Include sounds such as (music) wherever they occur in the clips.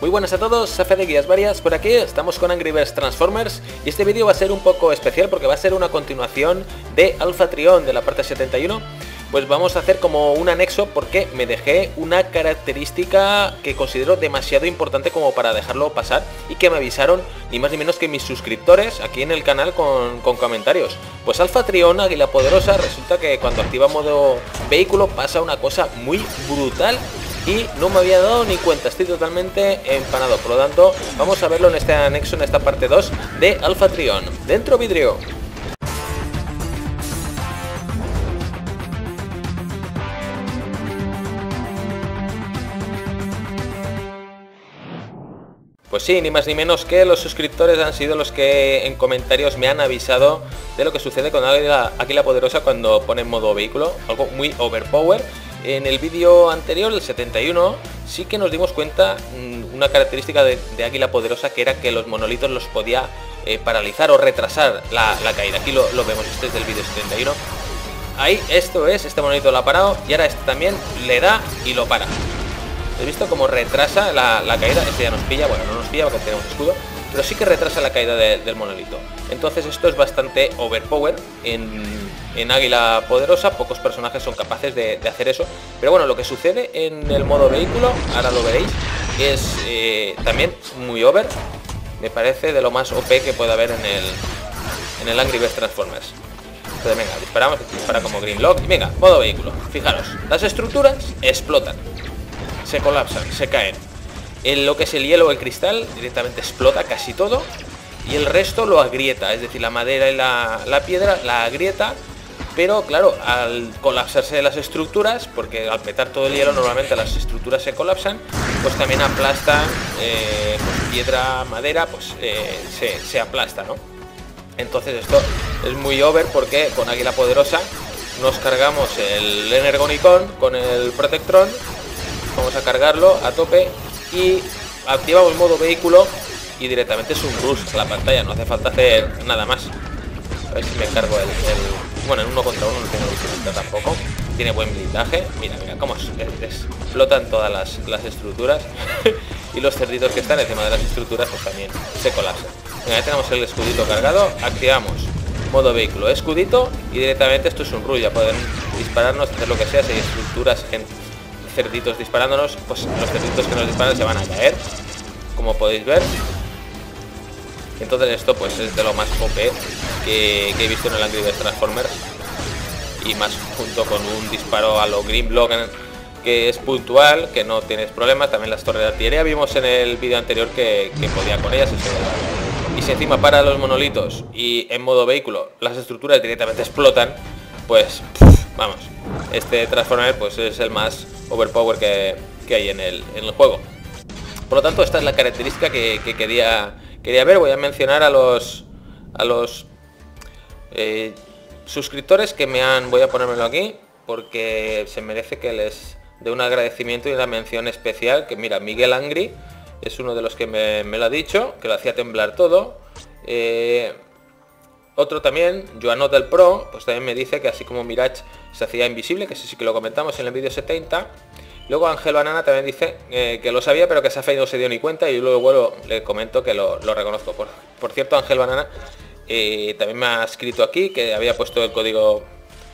Muy buenas a todos, Safe de Guías Varias por aquí, estamos con Angry Birds Transformers y este vídeo va a ser un poco especial porque va a ser una continuación de Alpha Trion de la parte 71 pues vamos a hacer como un anexo porque me dejé una característica que considero demasiado importante como para dejarlo pasar y que me avisaron ni más ni menos que mis suscriptores aquí en el canal con, comentarios. Pues Alpha Trion, Águila Poderosa, resulta que cuando activa modo vehículo pasa una cosa muy brutal y no me había dado ni cuenta, estoy totalmente empanado, por lo tanto vamos a verlo en este anexo, en esta parte 2 de Alpha Trion. Dentro vidrio. Pues sí, ni más ni menos que los suscriptores han sido los que en comentarios me han avisado de lo que sucede con Águila Poderosa cuando pone modo vehículo, algo muy overpower en el vídeo anterior, el 71, sí que nos dimos cuenta mm, una característica de, Águila Poderosa que era que los monolitos los podía eh, paralizar o retrasar la, caída. Aquí lo, vemos, este es del vídeo 71. Ahí, esto es, este monolito lo ha parado y ahora este también le da y lo para. ¿He visto cómo retrasa la, caída? Este ya nos pilla, bueno, no nos pilla porque tenemos escudo, pero sí que retrasa la caída del monolito. Entonces esto es bastante overpower en en Águila Poderosa, pocos personajes son capaces de, hacer eso. Pero bueno, lo que sucede en el modo vehículo, ahora lo veréis, es eh, también muy over. Me parece de lo más OP que puede haber en el, en el Angry Birds Transformers. Entonces venga, disparamos, dispara como Greenlock y venga, modo vehículo. Fijaros, las estructuras explotan, se colapsan, se caen. En lo que es el hielo o el cristal directamente explota casi todo y el resto lo agrieta, es decir, la madera y la, la piedra la agrieta pero claro, al colapsarse las estructuras, porque al petar todo el hielo normalmente las estructuras se colapsan, pues también aplastan, eh, pues piedra, madera, pues eh, se, aplasta, ¿no? Entonces esto es muy over porque con Águila Poderosa nos cargamos el Energonicon con el Protectron, vamos a cargarlo a tope y activamos modo vehículo y directamente es un rush la pantalla, no hace falta hacer nada más. A ver si me cargo el bueno, en uno contra uno no tengo dificultad tampoco. Tiene buen blindaje. Mira, mira cómo explotan todas las, estructuras. (laughs) y los cerditos que están encima de las estructuras pues también se colapsan. Venga, tenemos el escudito cargado. Activamos modo vehículo escudito y directamente esto es un rull. Ya pueden dispararnos, hacer lo que sea. Si hay estructuras, cerditos disparándonos, pues los cerditos que nos disparan se van a caer. Como podéis ver, entonces esto pues es de lo más OP que, he visto en el Angry Birds Transformers. Y más junto con un disparo a lo Green Block que es puntual, que no tienes problemas. También las torres de artillería vimos en el vídeo anterior que, podía con ellas. Y si encima para los monolitos y en modo vehículo las estructuras directamente explotan, pues vamos, este Transformer pues es el más overpower que, hay en el, en el juego. Por lo tanto, esta es la característica que, quería, quería ver. Voy a mencionar a los, a los eh, suscriptores que me han... Voy a ponérmelo aquí porque se merece que les dé un agradecimiento y una mención especial. Que mira, Miguel Angri es uno de los que me, lo ha dicho, que lo hacía temblar todo. Eh, otro también, Joano del Pro, pues también me dice que así como Mirage se hacía invisible, que sí que lo comentamos en el vídeo 70, Luego Ángel Banana también dice eh, que lo sabía, pero que Safai no se dio ni cuenta y luego le comento que lo, reconozco. Por, cierto, Ángel Banana también me ha escrito aquí que había puesto el código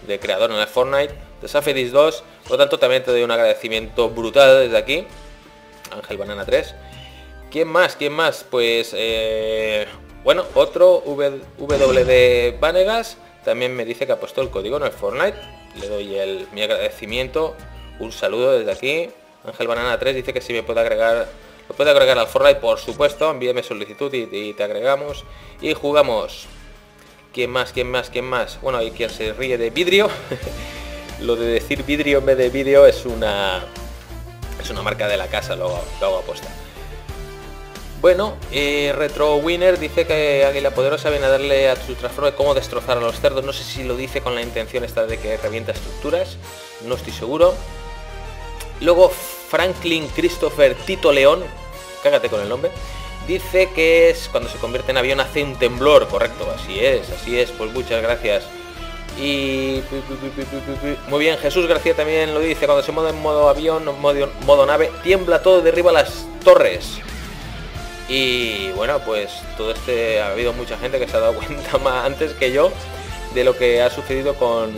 de creador en el Fortnite de Safedis 2. Por lo tanto, también te doy un agradecimiento brutal desde aquí. Ángel Banana 3. ¿Quién más? ¿Quién más? Pues, eh, bueno, otro WD Vanegas también me dice que ha puesto el código en el Fortnite. Le doy el, mi agradecimiento un saludo desde aquí. Ángel Banana 3 dice que si me puede agregar, lo puede agregar al Fortnite, por supuesto, envíeme solicitud y, te agregamos. Y jugamos. ¿Quién más? ¿Quién más? ¿Quién más? Bueno, hay quien se ríe de vidrio. (laughs) lo de decir vidrio en vez de vídeo es una es una marca de la casa, lo, lo hago apuesta. Bueno, eh, Retro Winner dice que Águila Poderosa viene a darle a su transforme cómo destrozar a los cerdos. No sé si lo dice con la intención esta de que revienta estructuras, no estoy seguro. Luego Franklin Christopher Tito León, cágate con el nombre, dice que es cuando se convierte en avión hace un temblor, correcto, así es, así es, pues muchas gracias. Y muy bien, Jesús García también lo dice, cuando se mueve en modo avión, modo, modo nave, tiembla todo, derriba las torres. Y bueno, pues todo este ha habido mucha gente que se ha dado (laughs) cuenta más antes que yo de lo que ha sucedido con,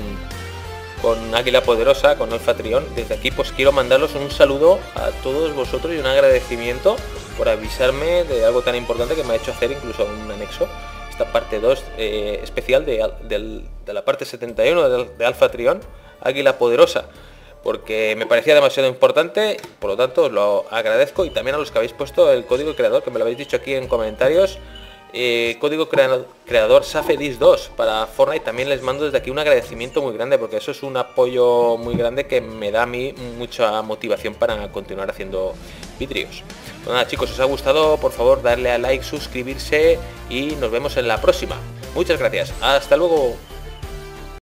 con Águila Poderosa, con Alfa Trión. Desde aquí pues quiero mandarlos un saludo a todos vosotros y un agradecimiento por avisarme de algo tan importante que me ha hecho hacer incluso un anexo. Esta parte 2 eh, especial de, de, la parte 71 de, de Alfa Trión, Águila Poderosa porque me parecía demasiado importante, por lo tanto os lo agradezco y también a los que habéis puesto el código creador, que me lo habéis dicho aquí en comentarios, eh, código creador Safedis 2 para Fortnite, también les mando desde aquí un agradecimiento muy grande, porque eso es un apoyo muy grande que me da a mí mucha motivación para continuar haciendo vidrios. Pues nada chicos, os ha gustado, por favor darle a like, suscribirse y nos vemos en la próxima. Muchas gracias, hasta luego.